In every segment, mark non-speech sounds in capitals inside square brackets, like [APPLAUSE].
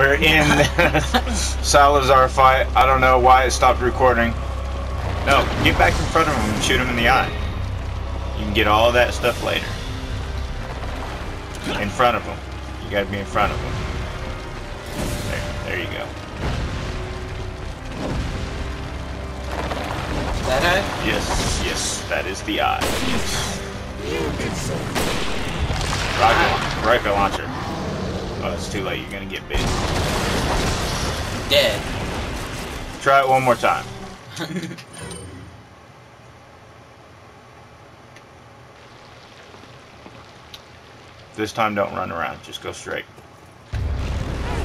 we're in Salazar fight. I don't know why it stopped recording. No, get back in front of him and shoot him in the eye. You can get all that stuff later. In front of him. You gotta be in front of him. There, there you go. That eye? Yes, yes, that is the eye. Rocket, rifle launcher. Oh, it's too late. You're gonna get bit. Dead. Try it one more time. [LAUGHS] This time, don't run around. Just go straight. I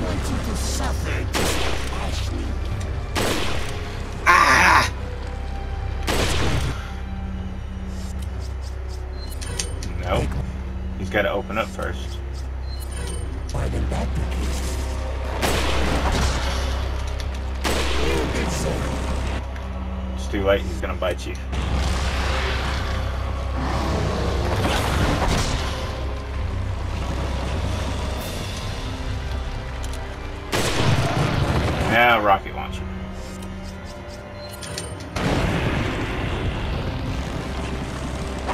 want you to suffer, Ashley. Ah! No. He's got to open up first. Why would that the case? You did so. It's too late. He's gonna bite you. Now rocket launcher.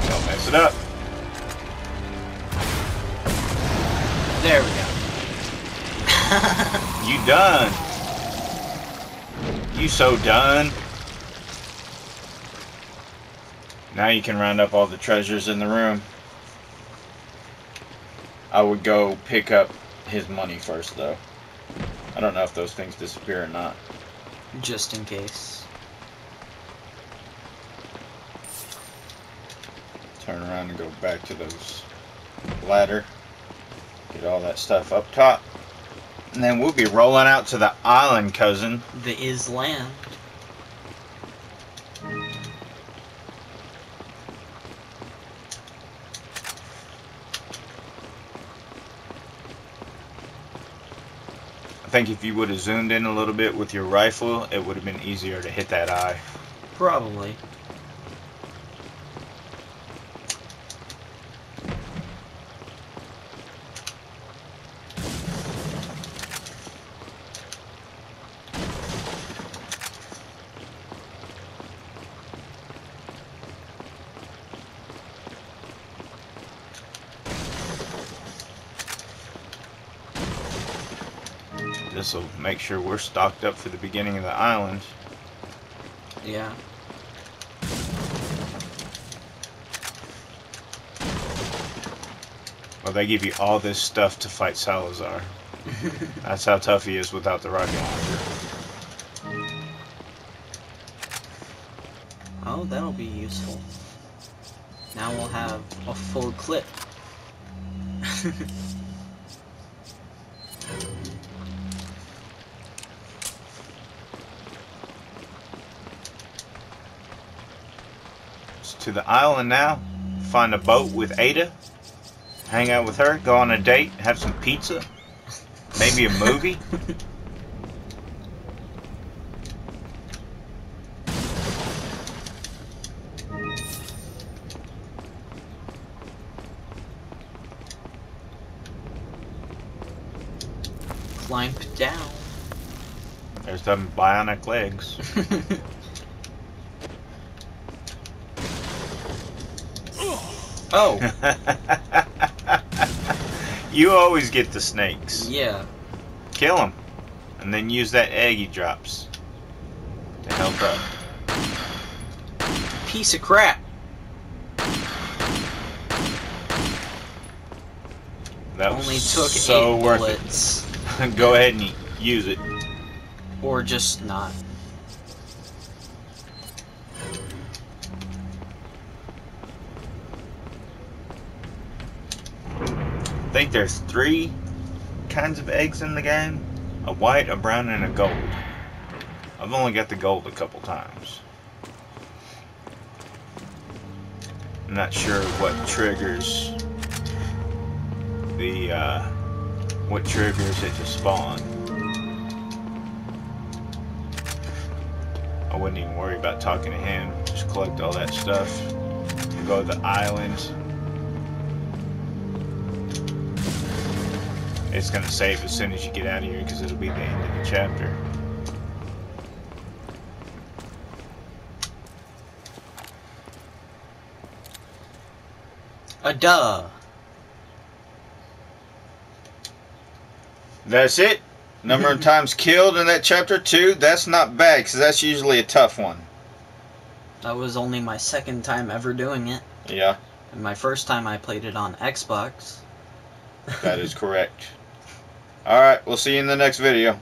Don't mess it up. There we go. [LAUGHS] You done. You so done. Now you can round up all the treasures in the room. I would go pick up his money first, though. I don't know if those things disappear or not. Just in case. Turn around and go back to those ladder. Get all that stuff up top. And then we'll be rolling out to the island, cousin. The is land. I think if you would have zoomed in a little bit with your rifle, it would have been easier to hit that eye. Probably. This will make sure we're stocked up for the beginning of the island. Yeah. Well, they give you all this stuff to fight Salazar. [LAUGHS] That's how tough he is without the rocket launcher. Oh, that'll be useful. Now we'll have a full clip. [LAUGHS] to the island now. Find a boat with Ada. Hang out with her. Go on a date. Have some pizza. Maybe a movie. [LAUGHS] Climb down. There's them bionic legs. [LAUGHS] oh, [LAUGHS] you always get the snakes. yeah. Kill them. And then use that egg he drops to help up. Piece of crap. That was Only took so eight worth bullets. it. [LAUGHS] Go ahead and use it. Or just not. I think there's three kinds of eggs in the game. A white, a brown, and a gold. I've only got the gold a couple times. I'm not sure what triggers the, uh, what triggers it to spawn. I wouldn't even worry about talking to him. Just collect all that stuff. Go to the island. It's gonna save as soon as you get out of here because it'll be the end of the chapter. A duh. That's it. Number of [LAUGHS] times killed in that chapter two. That's not bad because that's usually a tough one. That was only my second time ever doing it. Yeah, And my first time I played it on Xbox. that is [LAUGHS] correct. All right, we'll see you in the next video.